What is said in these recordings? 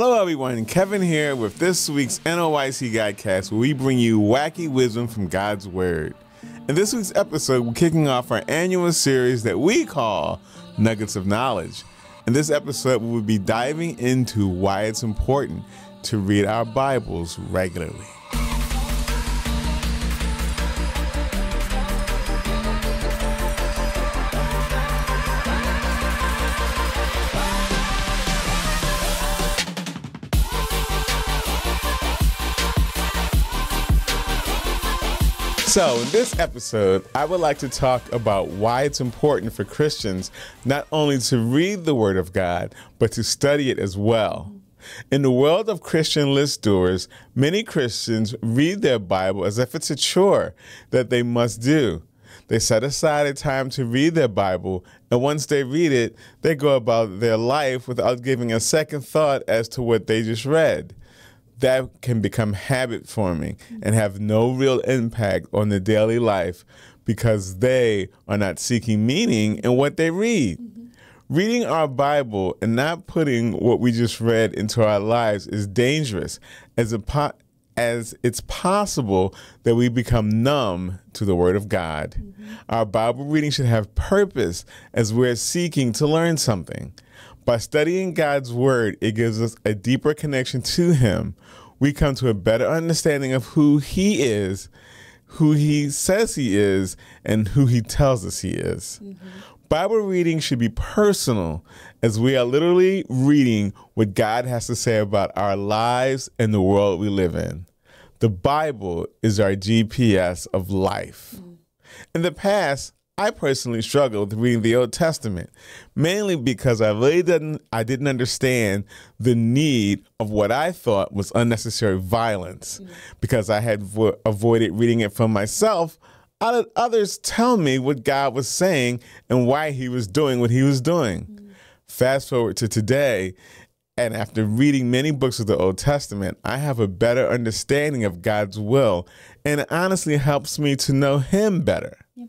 Hello, everyone. Kevin here with this week's NOYC Godcast, where we bring you wacky wisdom from God's Word. In this week's episode, we're kicking off our annual series that we call Nuggets of Knowledge. In this episode, we will be diving into why it's important to read our Bibles regularly. So, in this episode, I would like to talk about why it's important for Christians not only to read the Word of God, but to study it as well. In the world of Christian list doers, many Christians read their Bible as if it's a chore that they must do. They set aside a time to read their Bible, and once they read it, they go about their life without giving a second thought as to what they just read that can become habit forming and have no real impact on the daily life because they are not seeking meaning in what they read. Mm-hmm. Reading our Bible and not putting what we just read into our lives is dangerous as a po- as it's possible that we become numb to the Word of God. Mm-hmm. Our Bible reading should have purpose as we're seeking to learn something. By studying God's Word, it gives us a deeper connection to Him. We come to a better understanding of who He is, who He says He is, and who He tells us He is. Mm-hmm. Bible reading should be personal, as we are literally reading what God has to say about our lives and the world we live in. The Bible is our GPS of life. Mm. In the past, I personally struggled with reading the Old Testament, mainly because I really didn't I didn't understand the need of what I thought was unnecessary violence, mm-hmm. because I had vo- avoided reading it for myself. I let others tell me what God was saying and why He was doing what He was doing. Mm-hmm. Fast forward to today, and after reading many books of the Old Testament, I have a better understanding of God's will, and it honestly helps me to know Him better. Yep.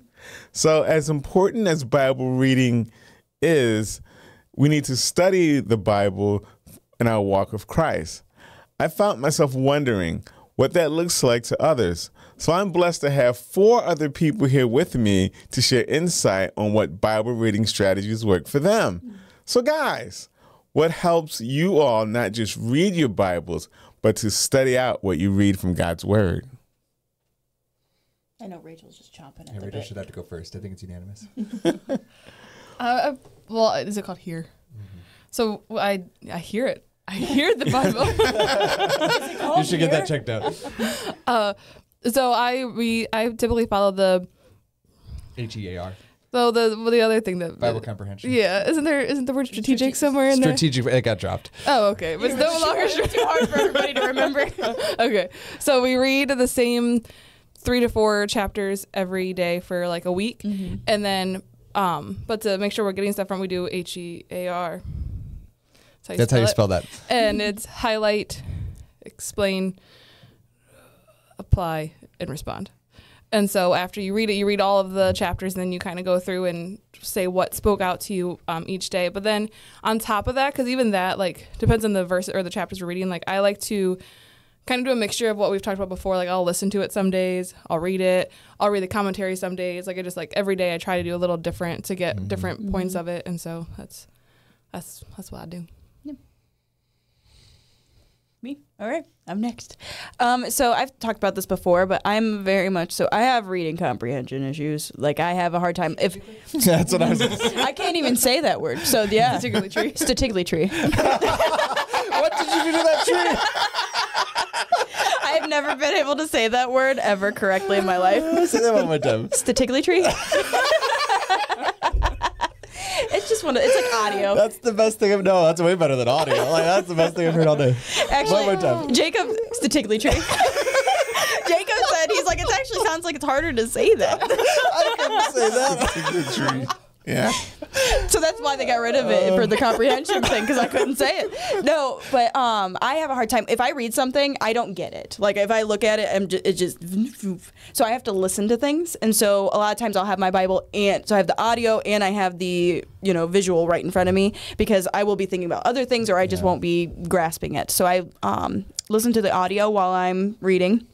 So, as important as Bible reading is, we need to study the Bible in our walk with Christ. I found myself wondering what that looks like to others. So I'm blessed to have four other people here with me to share insight on what Bible reading strategies work for them. So, guys, what helps you all not just read your Bibles, but to study out what you read from God's Word? I know Rachel's just chomping at yeah, the Rachel bit. should have to go first. I think it's unanimous. uh, well, is it called here? Mm-hmm. So I I hear it. I hear the Bible. you should get that checked out. Uh, so I we I typically follow the H E A R. So the well, the other thing that Bible comprehension. Yeah, isn't there isn't the word strategic somewhere in strategic, there? Strategic. It got dropped. Oh, okay, but it's no longer too hard for everybody to remember. okay, so we read the same three to four chapters every day for like a week, mm-hmm. and then um, but to make sure we're getting stuff from, we do H E A R. That's, That's how you spell that. And it's highlight, explain, apply, and respond. And so after you read it, you read all of the chapters, and then you kind of go through and say what spoke out to you um, each day. But then on top of that, because even that like depends on the verse or the chapters we're reading. Like I like to kind of do a mixture of what we've talked about before. Like I'll listen to it some days, I'll read it, I'll read the commentary some days. Like I just like every day I try to do a little different to get mm-hmm. different mm-hmm. points of it, and so that's that's that's what I do. Yep. Me? All right, I'm next. Um, so I've talked about this before, but I'm very much so. I have reading comprehension issues. Like I have a hard time if. That's what I was. I can't even say that word. So yeah, statically tree. Statically tree. what did you do to that tree? I've never been able to say that word ever correctly in my life. Say that one more time. Statically tree. It's just one of it's like audio. That's the best thing I've no, that's way better than audio. Like that's the best thing I've heard all day. Actually, one more time. Jacob statically tree. Jacob said he's like it actually sounds like it's harder to say that. I couldn't say that. Yeah. so that's why they got rid of it for the comprehension thing because I couldn't say it. No, but um, I have a hard time if I read something, I don't get it. Like if I look at it, I'm just, it just so I have to listen to things, and so a lot of times I'll have my Bible and so I have the audio and I have the you know visual right in front of me because I will be thinking about other things or I just won't be grasping it. So I um, listen to the audio while I'm reading.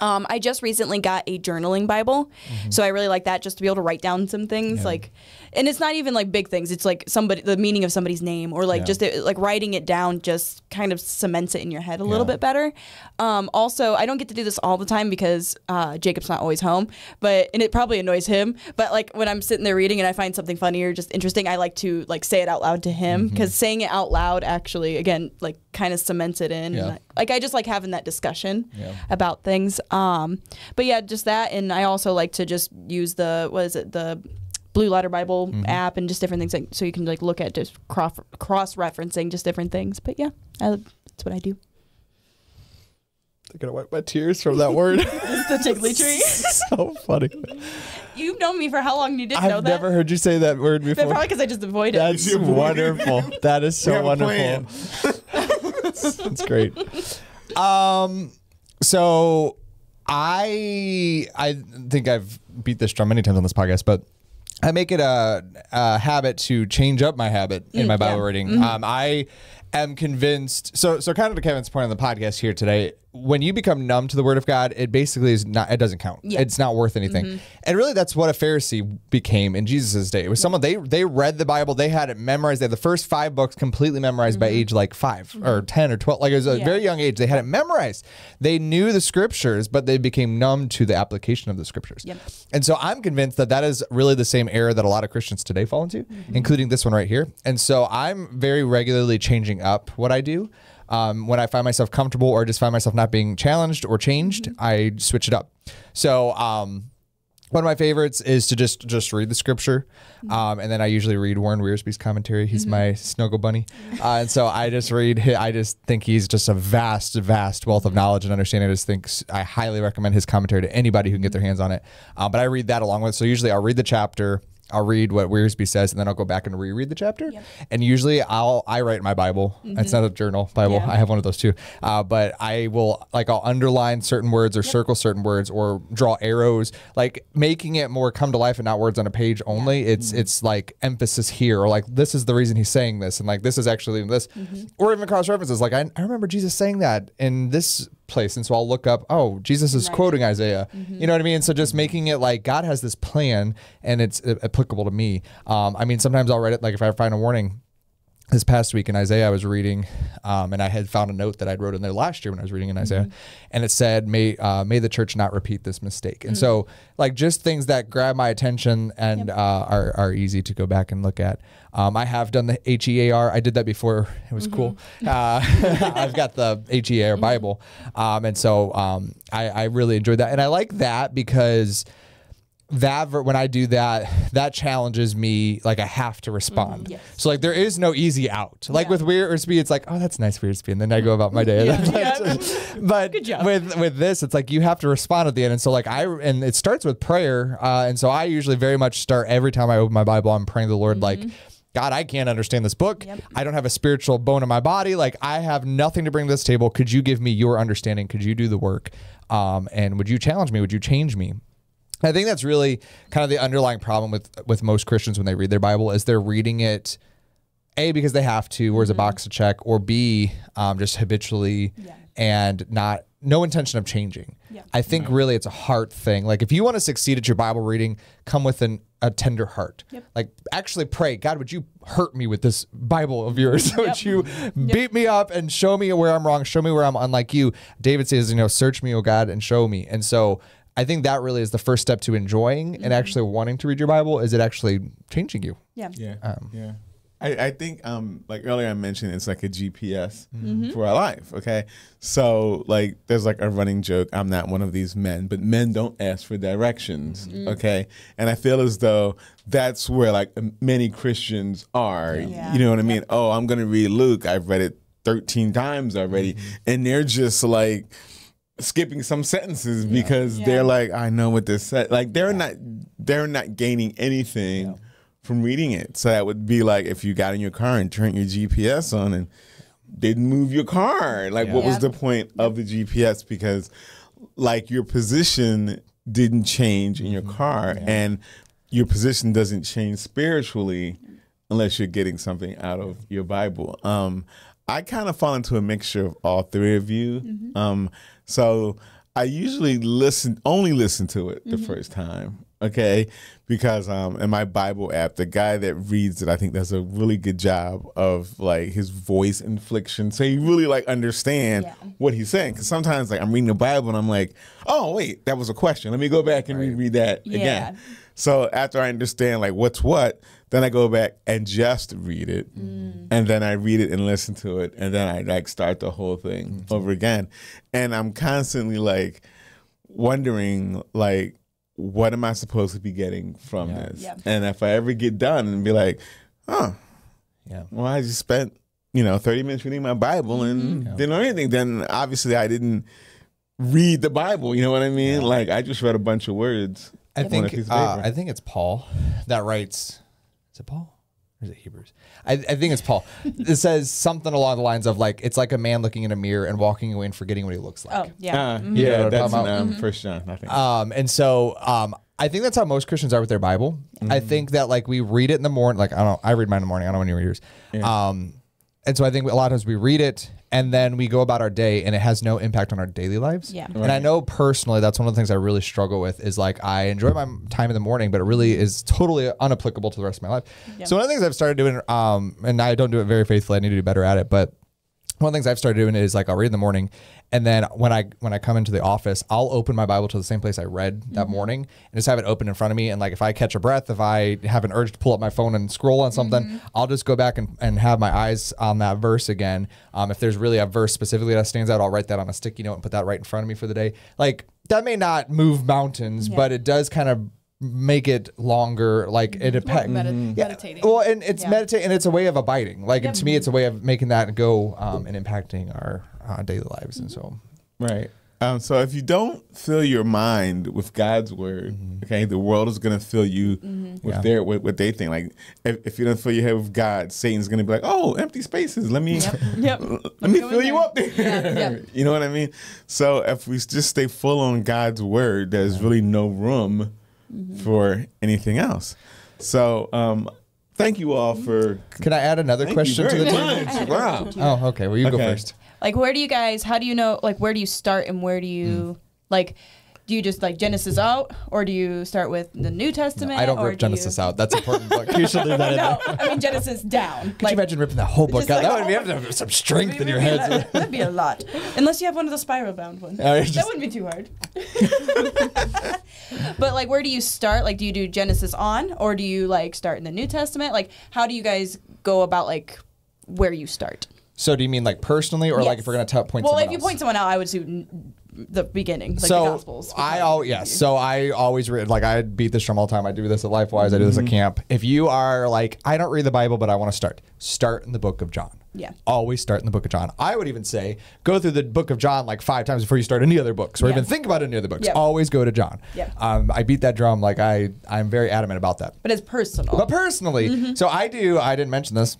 Um, I just recently got a journaling Bible, so I really like that just to be able to write down some things like, and it's not even like big things. It's like somebody the meaning of somebody's name or like Yeah. just uh, like writing it down just kind of cements it in your head a little bit better. Um, also, I don't get to do this all the time because uh, Jacob's not always home, but and it probably annoys him. But like when I'm sitting there reading and I find something funny or just interesting, I like to like say it out loud to him Mm-hmm. because saying it out loud actually again like kind of cements it in. Yeah. And I- like I just like having that discussion Yeah. about things. Um, but yeah, just that, and I also like to just use the what is it the Blue Letter Bible Mm-hmm. app and just different things like so you can like look at just cross cross referencing just different things. But yeah, I, that's what I do. I'm gonna wipe my tears from that word. the tickly tree. so funny. You've known me for how long? You didn't know that. I've never heard you say that word But before. probably because I just avoid it. That's wonderful. That is so have That's great. Um, so I I think I've beat this drum many times on this podcast, but I make it a, a habit to change up my habit in my Bible yeah. reading. Um, I am convinced. So so kind of to Kevin's point on the podcast here today. When you become numb to the Word of God, it basically is not. It doesn't count. Yeah. It's not worth anything. Mm-hmm. And really, that's what a Pharisee became in Jesus' day. It was someone they they read the Bible, they had it memorized. They had the first five books completely memorized by mm-hmm. age like 5 mm-hmm. or ten or twelve. Like it was a Yeah. very young age. They had it memorized. They knew the scriptures, but they became numb to the application of the scriptures. Yep. And so I'm convinced that that is really the same error that a lot of Christians today fall into, including this one right here. And so I'm very regularly changing up what I do. Um, when I find myself comfortable or just find myself not being challenged or changed, I switch it up. So, um, one of my favorites is to just just read the scripture, um, and then I usually read Warren Wiersbe's commentary. He's my snuggle bunny, uh, and so I just read. I just think he's just a vast, vast wealth of knowledge and understanding. I just think I highly recommend his commentary to anybody who can get their hands on it. Uh, but I read that along with. So usually I'll read the chapter. I'll read what Wiersbe says, and then I'll go back and reread the chapter. And usually, I'll I write my Bible. Mm-hmm. It's not a journal Bible. Yeah. I have one of those too. Uh, but I will like I'll underline certain words or circle certain words or draw arrows, like making it more come to life and not words on a page only. It's mm-hmm. it's like emphasis here or like this is the reason he's saying this and like this is actually this, mm-hmm. or even cross references. Like I, I remember Jesus saying that in this place, and so I'll look up. Oh, Jesus is quoting Isaiah. You know what I mean? So just making it like God has this plan and it's uh, applicable to me. Um, I mean, sometimes I'll write it like if I find a warning this past week in Isaiah, I was reading, um, and I had found a note that I'd wrote in there last year when I was reading in Isaiah, and it said, "May uh, May the church not repeat this mistake." And so, like, just things that grab my attention and uh, are are easy to go back and look at. Um, I have done the H E A R. I did that before. It was cool. Uh, I've got the H E A R Bible, um, and so um, I, I really enjoyed that, and I like that because that ver- when I do that, that challenges me. Like I have to respond. Mm-hmm. yes. So like there is no easy out. Like Yeah. with speed, it's like oh that's nice weird speed, and then I go about my day. but but with with this, it's like you have to respond at the end. And so like I and it starts with prayer. Uh, and so I usually very much start every time I open my Bible. I'm praying to the Lord like. God, I can't understand this book. Mm-hmm. Yep. I don't have a spiritual bone in my body. Like I have nothing to bring to this table. Could you give me your understanding? Could you do the work? Um, and would you challenge me? Would you change me? I think that's really kind of the underlying problem with with most Christians when they read their Bible is they're reading it a because they have to, or as a box to check, or b um, just habitually Yeah. and not no intention of changing. Yeah. I think really it's a heart thing. Like if you want to succeed at your Bible reading, come with an a tender heart. Yep. Like actually pray, God, would you hurt me with this Bible of yours? would you beat me up and show me where I'm wrong, show me where I'm unlike you? David says, you know, search me, O God, and show me. And so I think that really is the first step to enjoying and actually wanting to read your Bible. Is it actually changing you? Yeah. Yeah. Um, yeah. I, I think um like earlier I mentioned it's like a GPS Mm-hmm. for our life. Okay. So like there's like a running joke, I'm not one of these men, but men don't ask for directions. Mm-hmm. Okay. And I feel as though that's where like many Christians are. Yeah. You know what I mean? Oh, I'm gonna read Luke. I've read it 13 times already. Mm-hmm. And they're just like skipping some sentences because Yeah. they're like, I know what this said. Like they're not they're not gaining anything from reading it. So that would be like if you got in your car and turned your GPS on and didn't move your car. Like, what was the point of the GPS? Because, like, your position didn't change in your car, and your position doesn't change spiritually unless you're getting something out of your Bible. Um, I kind of fall into a mixture of all three of you. Um, so I usually listen, only listen to it the first time. Okay, because um, in my Bible app, the guy that reads it, I think does a really good job of like his voice inflection, so you really like understand Yeah. what he's saying. Because sometimes like I'm reading the Bible and I'm like, oh wait, that was a question. Let me go back and reread that Yeah. again. So after I understand like what's what, then I go back and just read it, mm. and then I read it and listen to it, and then I like start the whole thing mm-hmm. over again, and I'm constantly like wondering like what am I supposed to be getting from this, Yeah. and if I ever get done and be like, oh, Yeah. well I just spent you know 30 minutes reading my Bible and mm-hmm. didn't know anything, then obviously I didn't read the Bible. You know what I mean? Like I just read a bunch of words. I think uh. I think it's Paul that writes. Is it Paul? Or is it Hebrews? I, I think it's Paul. it says something along the lines of like it's like a man looking in a mirror and walking away and forgetting what he looks like. Oh, yeah. Uh, Yeah, yeah, what that's I'm in talking um, First John. I think. Um, and so um, I think that's how most Christians are with their Bible. I think that like we read it in the morning. Like I don't, I read mine in the morning. I don't know when you read yours. Um, and so I think a lot of times we read it and then we go about our day and it has no impact on our daily lives. Yeah. And I know personally that's one of the things I really struggle with is like I enjoy my time in the morning, but it really is totally unapplicable to the rest of my life. So one of the things I've started doing, um, and I don't do it very faithfully. I need to do better at it, but one of the things I've started doing is like I'll read in the morning, and then when I when I come into the office, I'll open my Bible to the same place I read that morning and just have it open in front of me. And like if I catch a breath, if I have an urge to pull up my phone and scroll on something, I'll just go back and, and have my eyes on that verse again. Um, if there's really a verse specifically that stands out, I'll write that on a sticky note and put that right in front of me for the day. Like that may not move mountains, but it does kind of make it longer. Like it impact. Medi- Yeah, meditating. Well, and it's Yeah. meditate, and it's a way of abiding. Like to me, it's a way of making that go um, and impacting our uh, daily lives. And so, Right. Um, so if you don't fill your mind with God's word, okay, the world is going to fill you with Mm-hmm. Yeah. their with what they think. Like if, if you don't fill your head with God, Satan's going to be like, "Oh, empty spaces. Let me Yep. let me fill you there." up there." Yeah, yeah. you know what I mean? So if we just stay full on God's word, there's really no room Mm-hmm. for anything else. So um, thank you all for can I add another thank question you to the table? much. Wow. Oh, okay. Well, you go first. Like, where do you guys? How do you know? Like, where do you start and where do you like? Do you just like Genesis out, or do you start with the New Testament? I don't or rip do you- Genesis out. That's an important book. You should leave that in No, there. I mean Genesis down. Could you imagine ripping that whole book out? like that would be, a you have to have some strength in your That'd head. be- That'd be a lot, unless you have one of the spiral bound ones. Oh, it's that wouldn't be too hard. but like, where do you start? Like, do you do Genesis on, or do you like start in the New Testament? Like, how do you guys go about like where you start? So, do you mean like personally, or like if we're gonna t- point? Well, someone if you else? point someone out, I would do n- the beginning, like so the Gospels. I all yes. So I always read like I beat this drum all the time. I do this at LifeWise. I do this Mm-hmm. at camp. If you are like I don't read the Bible, but I want to start, start in the book of John. Yeah. Always start in the book of John. I would even say go through the book of John like five times before you start any other books, or Yeah. even think about any other books. Yep. Always go to John. Yep. Um, I beat that drum like I I'm very adamant about that. but it's personal. But personally, Mm-hmm. so I do. I didn't mention this.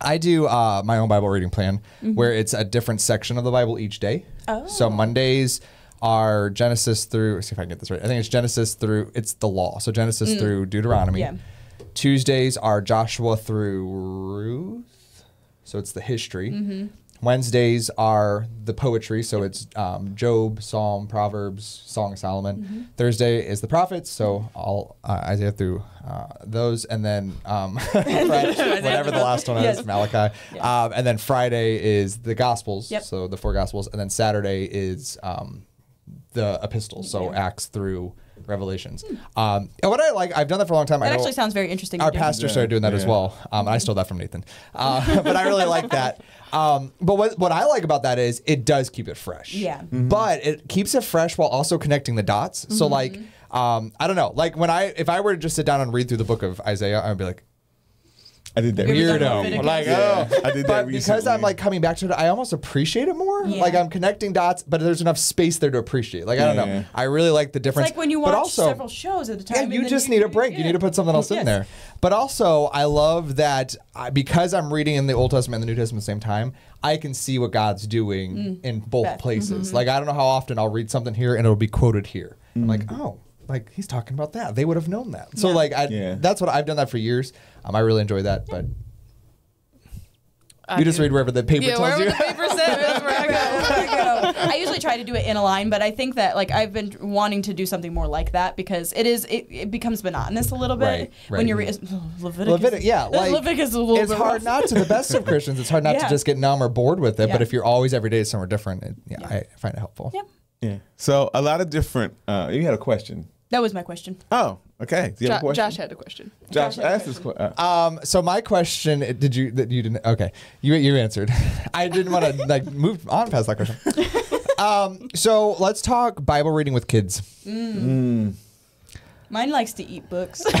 I do uh, my own Bible reading plan, Mm-hmm. where it's a different section of the Bible each day. Oh. So Mondays are Genesis through. Let's see if I can get this right. I think it's Genesis through. It's the law. So Genesis through Deuteronomy. Mm. Yeah. Tuesdays are Joshua through Ruth. So it's the history. Mm-hmm. Wednesdays are the poetry, so it's um, Job, Psalm, Proverbs, Song of Solomon. Mm-hmm. Thursday is the prophets, so all uh, Isaiah through uh, those, and then um, whatever the last one Yes. is, Malachi. Um, and then Friday is the Gospels, Yep. so the four Gospels, and then Saturday is um, the epistles, so Acts through Revelations. Um, and what I like, I've done that for a long time. That know- actually sounds very interesting. our do. pastor started doing that as well. Um, I stole that from Nathan, uh, but I really like that. Um, but what what I like about that is it does keep it fresh. Yeah. But it keeps it fresh while also connecting the dots. So like, um, I don't know, like when I if I were to just sit down and read through the book of Isaiah, I'd be like. I did that. You're recently. done Leviticus. Like, oh. Yeah, oh, I did that but because I'm like coming back to it, I almost appreciate it more. Yeah. Like I'm connecting dots, but there's enough space there to appreciate. Like I don't Yeah. know. I really like the It's difference. like when you watch also, several shows at a time. Yeah, you then just need a break. You need to put something else in there. But also, I love that I, because I'm reading in the Old Testament and the New Testament at the same time, I can see what God's doing mm. in both Bet. places. Mm-hmm. Like I don't know how often I'll read something here and it'll be quoted here. I'm like, mm. oh, like he's talking about that. They would have known that. So Yeah. like, I, Yeah. that's what I've done that for years. Um, I really enjoy that. But I you just read wherever the paper Yeah, tells you. the paper said, that's where I go. I usually try to do it in a line, but I think that like I've been wanting to do something more like that because it is it, it becomes monotonous a little bit Right, when you're re- Leviticus. Levitic, yeah, like Leviticus is a little it's bit hard rough. not to the best of Christians. It's hard not to just get numb or bored with it. But if you're always every day somewhere different, it, yeah, I find it helpful. Yep. Yeah. So a lot of different. Uh, you had a question. That was my question. Oh, okay. Do you have a Jo- question? Josh had a question. Josh, Josh had a ask this question. Uh, Um, so my question, did you that you didn't? Okay, you you answered. I didn't want to like move on past that question. um, so let's talk Bible reading with kids. Mine likes to eat books.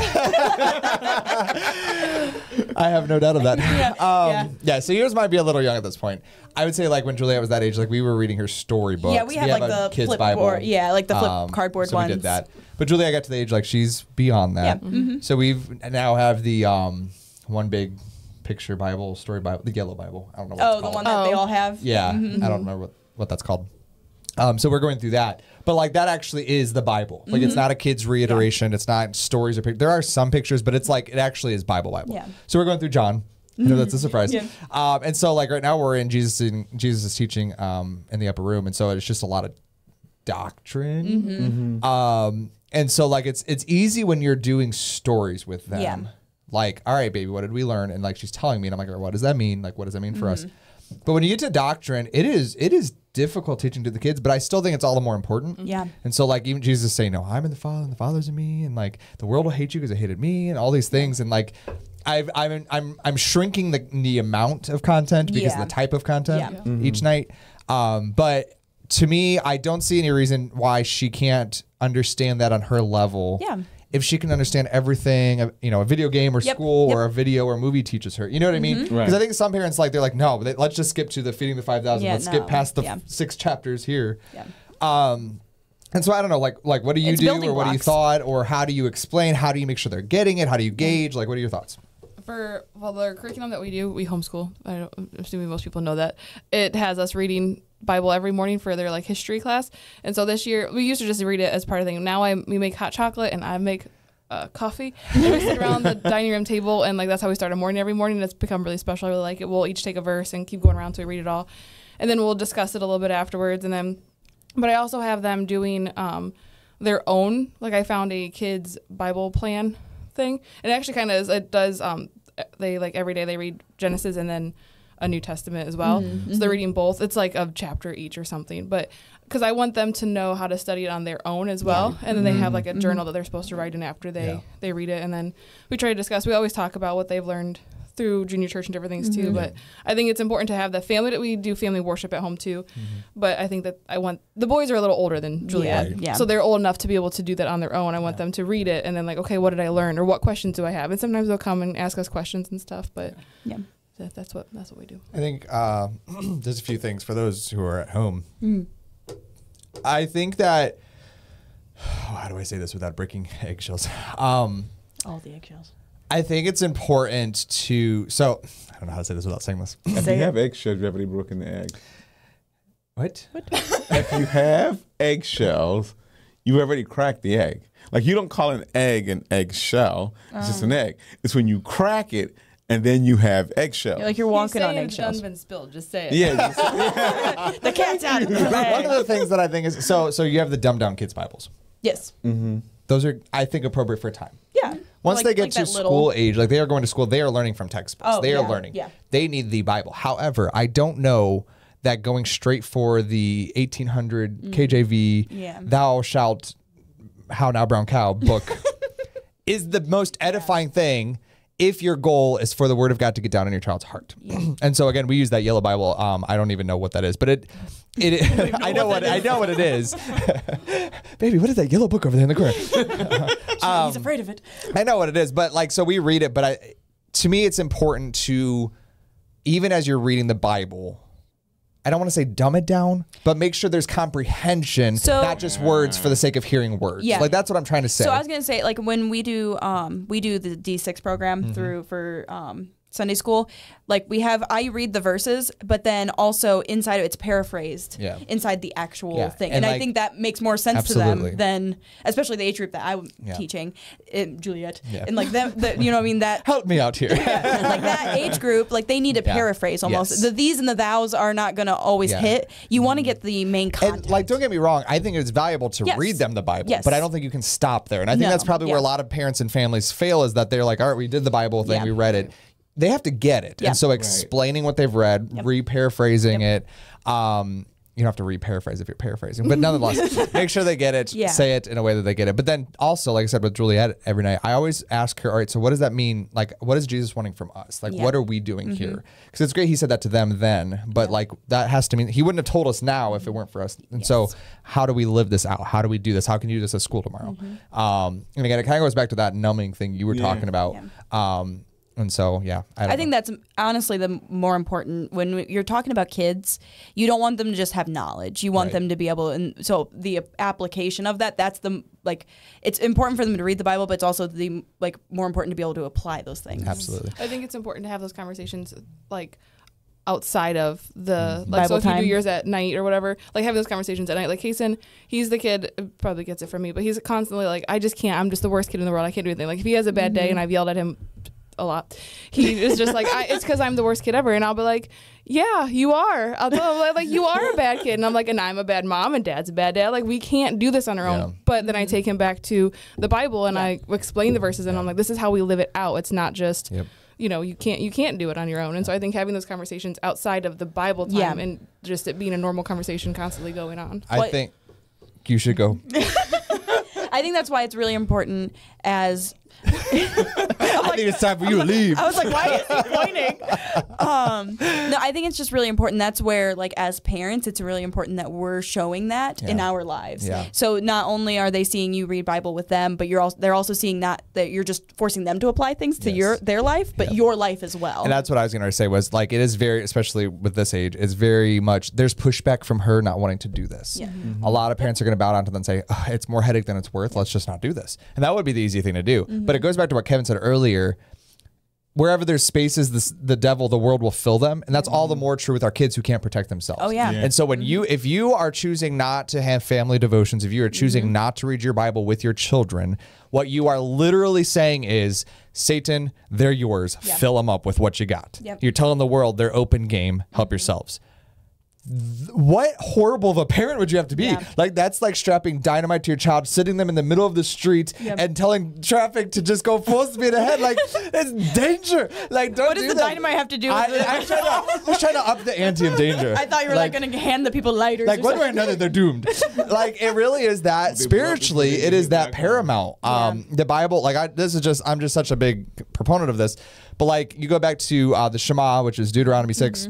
I have no doubt of that. Yeah, Um, yeah. yeah. So yours might be a little young at this point. I would say like when Juliet was that age, like we were reading her storybooks. yeah, we have like a the kids flip Bible. board. Yeah, like the flip Um, cardboard so ones. we did that. But Julia got to the age like she's beyond that. Yeah. Mm-hmm. So we've now have the um, one big picture Bible, story Bible, the yellow Bible. I don't know what Oh, it's the called. one that they Oh. all have. Yeah, Mm-hmm. I don't remember what, what that's called. Um, so we're going through that, but like that actually is the Bible. Like Mm-hmm. it's not a kid's reiteration. It's not stories or pic- there are some pictures, but it's like it actually is Bible Bible. Yeah. So we're going through John. I know that's a surprise. Yeah. Um, and so like right now we're in Jesus in Jesus' teaching um, in the upper room, and so it's just a lot of doctrine. Mm-hmm. Um, and so like it's it's easy when you're doing stories with them. Yeah. Like, all right, baby, what did we learn? And like she's telling me, and I'm like, what does that mean? Like, what does that mean for us? Mm-hmm. But when you get to doctrine, it is it is difficult teaching to the kids, but I still think it's all the more important. Yeah. And so like even Jesus is saying, No, I'm in the Father and the Father's in me, and like the world will hate you because it hated me, and all these things. And like I've I'm I'm I'm shrinking the the amount of content because Yeah. of the type of content Yeah. each night. Um, but to me, I don't see any reason why she can't understand that on her level. Yeah. If she can understand everything, you know, a video game or Yep, school or a video or movie teaches her. You know what I mean? Because Right. I think some parents like they're like, no, they, let's just skip to the feeding the five thousand. Yeah, let's no, skip past the yeah. f- six chapters here. Yeah. Um, and so I don't know, like, like what do you It's do, building or what do you thought, or how do you explain? How do you make sure they're getting it? How do you gauge? Like, what are your thoughts? For well, the curriculum that we do, we homeschool. I don't, I'm assuming most people know that. It has us reading Bible every morning for their like history class. And so this year, we used to just read it as part of the thing. Now I we make hot chocolate and I make uh, coffee. And we sit around the dining room table and like that's how we start a morning every morning. It's become really special. I really like it. We'll each take a verse and keep going around till we read it all, and then we'll discuss it a little bit afterwards. And then, but I also have them doing um, their own. Like I found a kids Bible plan thing. It actually kind of. It does. Um, they like every day they read Genesis and then a New Testament as well. Mm-hmm. So they're mm-hmm. reading both. It's like a chapter each or something. But because I want them to know how to study it on their own as well, and then they have like a mm-hmm. journal that they're supposed to write in after they Yeah. they read it, and then we try to discuss. We always talk about what they've learned through junior church and different things too. But I think it's important to have the family that we do family worship at home too. But I think that I want the boys are a little older than Juliet, Yeah, yeah. so they're old enough to be able to do that on their own. I want them to read it and then like, okay, what did I learn or what questions do I have? And sometimes they'll come and ask us questions and stuff. But Yeah. That, that's what that's what we do. I think uh, there's a few things for those who are at home. Mm. I think that how do I say this without breaking eggshells? Um, All the eggshells. I think it's important to. So I don't know how to say this without saying this. if you have eggshells, you have already broken the egg. What? what? if you have eggshells, you've already cracked the egg. Like you don't call an egg an eggshell. It's just an egg. It's when you crack it and then you have eggshells. Like you're walking on eggshells. been spilled. Just say it. yeah, just- The cat's out of the bag. One of the things that I think is so. So you have the dumbed down kids Bibles. Yes. Those are I think appropriate for a time. Yeah. Once Like- they get like to school little- age, like they are going to school, they are learning from textbooks. Oh, they are learning. yeah. They need the Bible. However, I don't know that going straight for the 1800 KJV, Mm. Yeah. thou shalt, how now brown cow book is the most edifying thing if your goal is for the word of God to get down in your child's heart. and so again, we use that yellow Bible. Um, I don't even know what that is, but it, it, I know what, I know what it is. Baby, what is that yellow book over there in the corner? He's afraid of it. I know what it is, but like, so we read it, but I, to me, it's important to, even as you're reading the Bible, I don't want to say dumb it down, but make sure there's comprehension, So- not just words for the sake of hearing words. Yeah. Like that's what I'm trying to say. So I was gonna say, like when we do, um, we do the D six program Mm-hmm. through for um, Sunday school. Like we have, I read the verses, but then also inside of it's paraphrased Yeah. inside the actual Yeah. thing, And, and, like- I think that makes more sense Absolutely. to them than, especially the age group that I'm Yeah. teaching, in Juliet, Yeah. and like them, the, you know, what I mean that. Help me out here. like that age group, like they need to paraphrase almost. Yes. The these and the thous are not going to always hit. You want to get the main content. And like, don't get me wrong. I think it's valuable to Yes. read them the Bible, Yes. but I don't think you can stop there. And I think No. that's probably where a lot of parents and families fail is that they're like, all right, we did the Bible thing, we read it. They have to get it, Yeah. and so explaining what they've read, re-paraphrasing it. Um, you don't have to re-paraphrase if you're paraphrasing, but nonetheless, make sure they get it. Yeah. Say it in a way that they get it. But then also, like I said with Juliet every night, I always ask her, all right, so what does that mean? Like, what is Jesus wanting from us? Like, Yeah. what are we doing here? Because it's great he said that to them then, but like that has to mean he wouldn't have told us now if it weren't for us. And so, how do we live this out? How do we do this? How can you do this at school tomorrow? Um, and again, it kind of goes back to that numbing thing you were talking about. Um, and so, yeah, I, don't I think know. that's honestly the more important when you're talking about kids. You don't want them to just have knowledge. You want Right. them to be able, and so the application of that. That's the like. It's important for them to read the Bible, but it's also the like more important to be able to apply those things. absolutely. I think it's important to have those conversations like outside of the like Bible so if you time. do yours at night or whatever like having those conversations at night like Kason he's the kid uh, probably gets it from me but he's constantly like I just can't I'm just the worst kid in the world I can't do anything like if he has a bad day and I've yelled at him a lot. He is just like I, it's because I'm the worst kid ever. And I'll be like yeah you are. I'll tell him like, like you are a bad kid. And I'm like and I'm a bad mom and dad's a bad dad. Like we can't do this on our Yeah. own but then I take him back to the Bible and I explain the verses and I'm like this is how we live it out. It's not just Yep. you know you can't you can't do it on your own. And so i think having those conversations outside of the bible time Yeah. and just it being a normal conversation constantly going on. I What- think you should go. I think that's why it's really important as I think it's time for you to leave. I was like, why is he pointing? Um, no, I think it's just really important. That's where, like, as parents, it's really important that we're showing that in our lives. Yeah. So not only are they seeing you read Bible with them, but you're also they're also seeing not that you're just forcing them to apply things to Yes. your their life, but your life as well. And that's what I was going to say was like it is very, especially with this age, it's very much there's pushback from her not wanting to do this. Yeah. A lot of parents are going to bow down to them and say, "Ugh, "It's more headache than it's worth. Let's just not do this." And that would be the easy thing to do. Mm-hmm. But it goes back to what Kevin said earlier. Wherever there's spaces, this, the devil, the world will fill them, and that's all the more true with our kids who can't protect themselves. Mm-hmm. Oh, yeah. Yeah. And so when you, if you are choosing not to have family devotions, if you are choosing Mm-hmm. not to read your Bible with your children, what you are literally saying is, Satan, they're yours. Yeah. Fill them up with what you got. Yep. You're telling the world they're open game. Help yourselves. Th- What horrible of a parent would you have to be? Yeah. Like that's like strapping dynamite to your child, sitting them in the middle of the street, Yep. and telling traffic to just go full speed ahead. Like it's danger. Like don't What does do the that. dynamite have to do with I, it? I'm, trying to, I'm trying to up the ante of danger. I thought you were like, going to hand the people lighters. Like or one way or something. another, they're doomed. like it really is that They blow up before spiritually, it is that paramount. Um, the Bible, like I, this is just, I'm just such a big proponent of this. But like you go back to uh, the Shema, which is Deuteronomy 6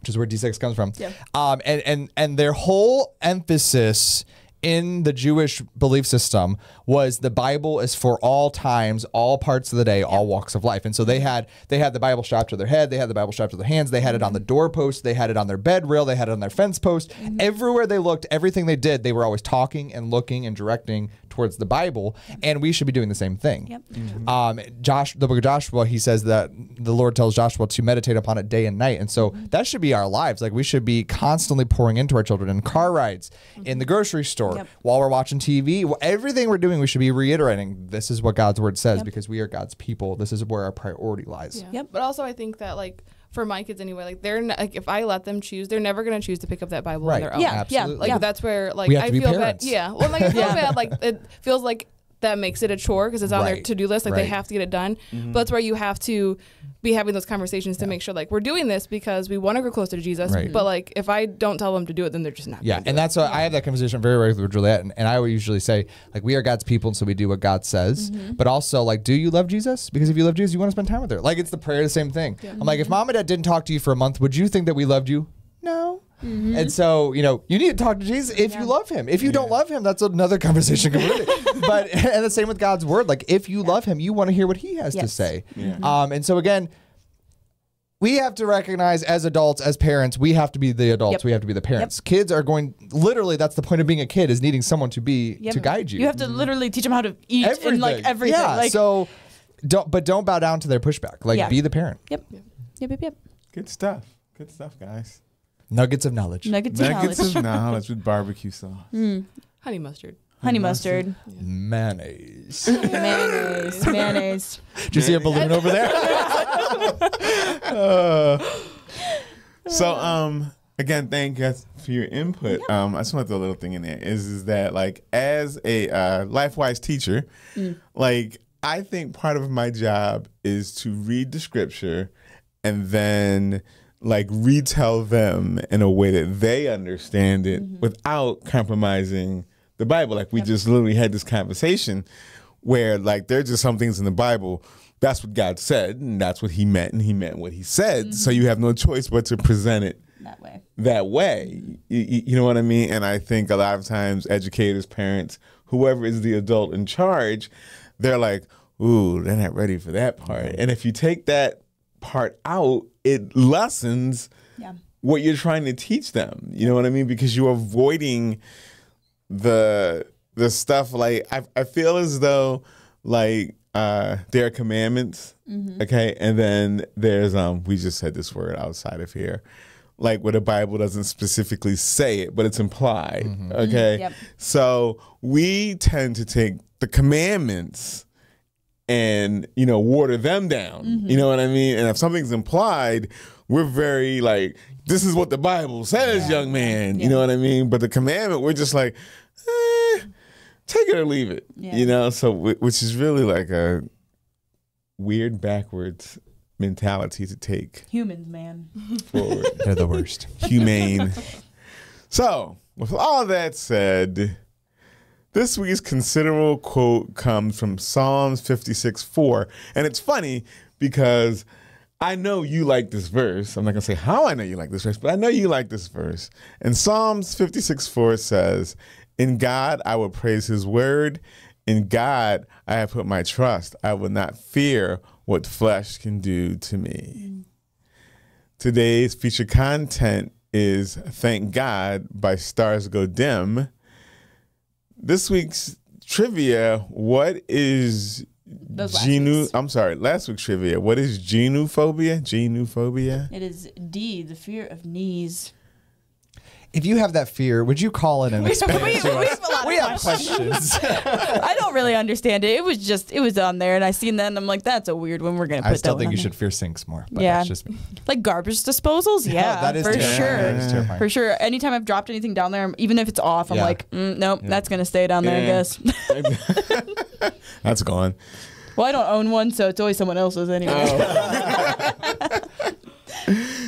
which is where D6 comes from. Yeah. Um, and and and their whole emphasis in the Jewish belief system was the Bible is for all times, all parts of the day, all walks of life. And so they had they had the Bible strapped to their head, they had the Bible strapped to their hands, they had it on the doorpost, they had it on their bed rail, they had it on their fence post. Everywhere they looked, everything they did, they were always talking and looking and directing towards the Bible. And we should be doing the same thing. Yep. Um, Josh, the book of Joshua, he says that the Lord tells Joshua to meditate upon it day and night, and so that should be our lives. Like we should be constantly pouring into our children in car rides, in the grocery store, Yep. while we're watching TV, everything we're doing, we should be reiterating. This is what God's word says because we are God's people. This is where our priority lies. Yeah. Yep. But also, I think that like for my kids anyway, like they're not, like if I let them choose, they're never gonna choose to pick up that Bible Right. on their own. Yeah, yeah, Like yeah. that's where like We have I be feel parents. bad. Yeah. Well, like I feel Yeah. bad. Like it feels like that makes it a chore because it's on their to do list. Like Right. they have to get it done. Mm-hmm. But that's where you have to be having those conversations to make sure like we're doing this because we want to grow closer to Jesus. Right. But like if I don't tell them to do it, then they're just not. Yeah, and that's why I have that conversation very regularly with Juliet, and, and I would usually say like we are God's people, and so we do what God says. Mm-hmm. But also like, do you love Jesus? Because if you love Jesus, you want to spend time with her. Like it's the prayer, the same thing. I'm like, if mm-hmm. mom and dad didn't talk to you for a month, would you think that we loved you? No. Mm-hmm. And so, you know, you need to talk to Jesus if you love him. If you don't love him, that's another conversation completely. but and the same with God's word. Like if you love him, you want to hear what he has to say. Yeah. Mm-hmm. Um, and so again, we have to recognize as adults, as parents, we have to be the adults. Yep. We have to be the parents. Kids are going literally that's the point of being a kid is needing someone to be Yep. to guide you. You have to mm-hmm. literally teach them how to eat and like everything. Yeah. Like, so don't but don't bow down to their pushback. Like Yeah. be the parent. yep. Yep, yep, yep. Good stuff. Good stuff, guys. Nuggets of knowledge. Nuggets of Nuggets knowledge. of knowledge with barbecue sauce. Honey mustard. Honey mustard. Mayonnaise. mayonnaise. Mayonnaise. Do you see a balloon over there? So um again, thank you guys for your input. Um I just want to throw a little thing in there is is that like as a uh LifeWise teacher, like I think part of my job is to read the scripture and then like retell them in a way that they understand it mm-hmm. without compromising the Bible. Like we just literally had this conversation where like there's just some things in the Bible. That's what God said, and that's what He meant, and He meant what He said. So mm-hmm. you have no choice but to present it That way. that way. You, you you know what I mean? And I think a lot of times educators, parents, whoever is the adult in charge, they're like, ooh, they're not ready for that part. And if you take that part out, it lessens Yeah. what you're trying to teach them. You know what I mean? Because you're avoiding the the stuff like I, I feel as though like uh there are commandments mm-hmm. okay and then there's um we just said this word outside of here like where the bible doesn't specifically say it but it's implied okay Yep. so we tend to take the commandments and you know water them down. You know what i mean? And if something's implied we're very like this is what the bible says young man. You know what i mean? But the commandment we're just like eh, take it or leave it. Yeah. you know? So which is really like a weird backwards mentality to take. Humans, man. forward. They're the worst. humane. so, with all that said, this week's considerable quote comes from Psalms 56 4. And it's funny because I know you like this verse. I'm not going to say how I know you like this verse, but I know you like this verse. And Psalms 56 4 says, In God I will praise his word. In God I have put my trust. I will not fear what flesh can do to me. Today's featured content is Thank God by Stars Go Dim. This week's trivia, what is genu. I'm sorry, last week's trivia. What is genophobia? Genophobia? It is D, the fear of knees. If you have that fear, would you call in and We, we, it to we have a lot We of have questions. questions. I don't really understand it. It was just, it was on there, and I seen that, and I'm like, that's a weird one. We're gonna put I still that think one you on should fear sinks more. But Yeah. that's just like garbage disposals. Yeah, that is for terrifying. sure. That is. For sure. Anytime I've dropped anything down there, even if it's off, I'm Yeah. like, mm, nope, that's gonna stay down there. I guess. That's gone. well, I don't own one, so it's always someone else's anyway.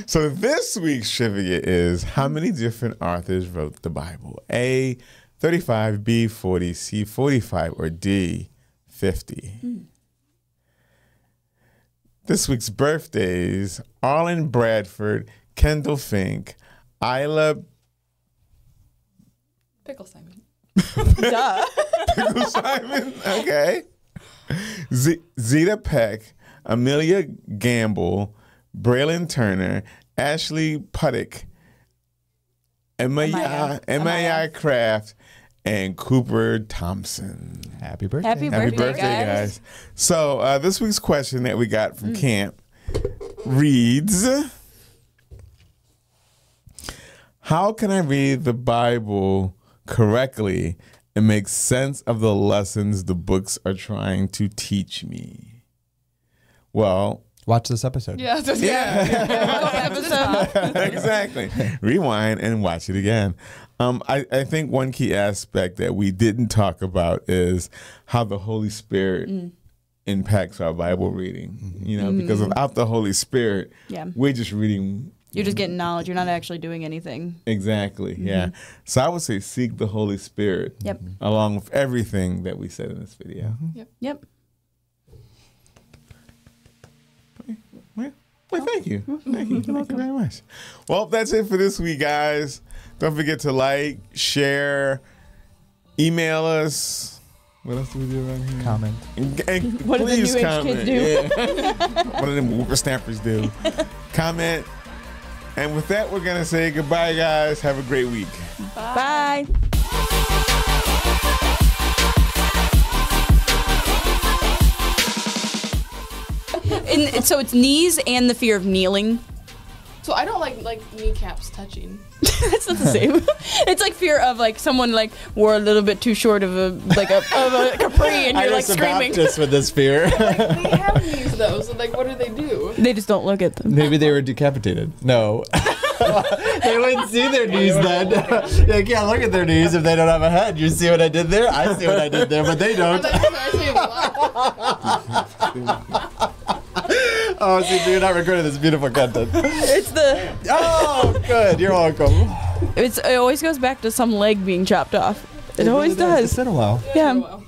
So this week's trivia is how many different authors wrote the Bible? A 35, B 40, C 45, or D 50? This week's birthdays Arlen Bradford, Kendall Fink, Isla Pickle Simon. Duh. Simon, okay. Z- Zeta Peck, Amelia Gamble, Braylon Turner, Ashley Puttick, Emma Amaya. Craft, and Cooper Thompson. happy birthday. Happy Happy birthday, birthday, guys. guys. So, uh, this week's question that we got from camp reads How can I read the Bible correctly and make sense of the lessons the books are trying to teach me? Well, Watch this episode. Yeah. So yeah. Episode. exactly. Rewind and watch it again. Um, I, I think one key aspect that we didn't talk about is how the Holy Spirit mm. impacts our Bible reading. You know, because mm-hmm. without the Holy Spirit, Yeah. we're just reading. You're just getting knowledge. You're not actually doing anything. Exactly. Yeah. Mm-hmm. So I would say seek the Holy Spirit Yep. along with everything that we said in this video. Yep. Yep. Well, thank you. Mm-hmm. Thank you. Thank you very much. Well, that's it for this week, guys. Don't forget to like, share, email us. What else do we do around here? Comment. And, and What do the please new age comment. kids do? Yeah. what do them whippersnappers do? comment. And with that, we're gonna say goodbye, guys. Have a great week. Bye. And and so it's knees and the fear of kneeling. So I don't like like kneecaps touching. That's not the same. it's like fear of like someone like wore a little bit too short of a like a, of a capri and you're like screaming. with this fear. they have knees though, so like what do they do? They just don't look at them. Maybe they were decapitated. No. they wouldn't see their knees then. they can't look at their knees if they don't have a head. You see what I did there? I see what I did there, but they don't. Oh, see, so you're not recording this beautiful content. It's the Oh, good. You're welcome. it's it always goes back to some leg being chopped off. It always does. It's been a while. Yeah. Well.